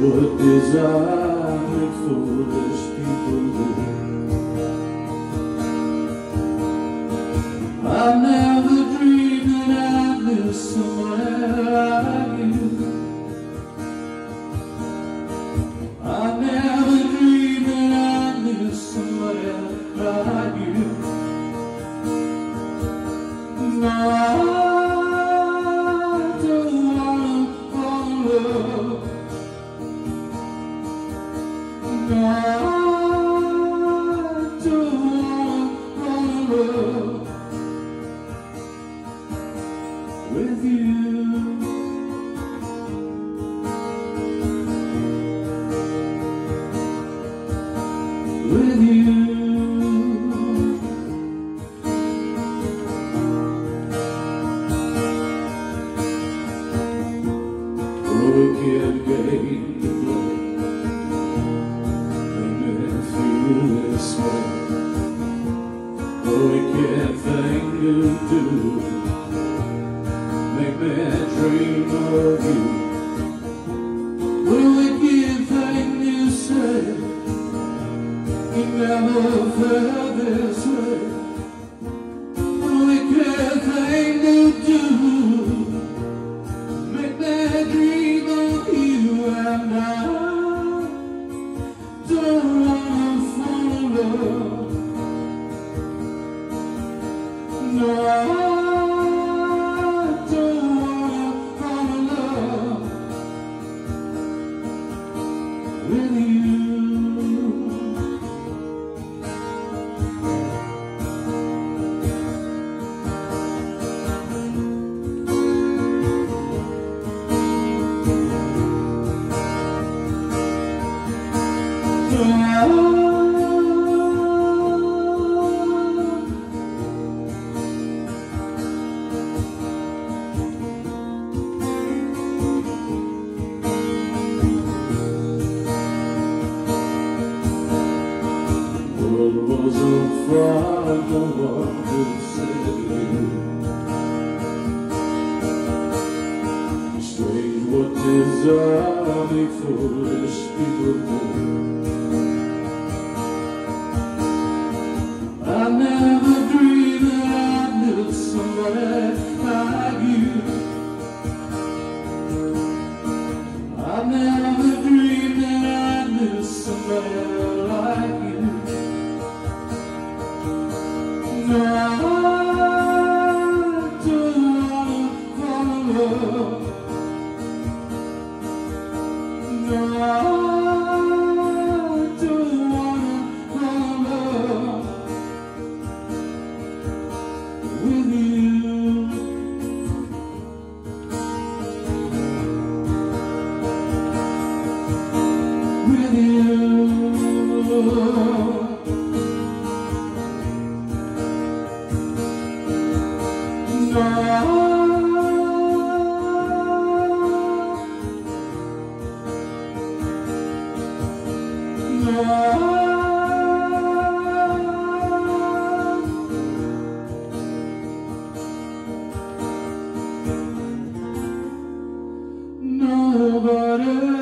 What desire make foolish people do? I never dreamed that I'd live somewhere Wicked game to play Make me feel this way Wicked thing to do make me dream of you. What a thing you say. You never felt this way. Was one. Strange what desire make foolish people do. Nobody